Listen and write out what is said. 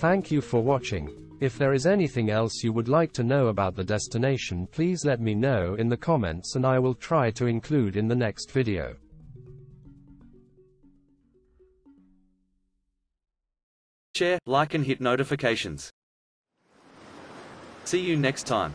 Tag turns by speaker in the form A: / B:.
A: Thank you for watching. If there is anything else you would like to know about the destination please let me know in the comments and I will try to include in the next video.
B: Share, like and hit notifications. See you next time.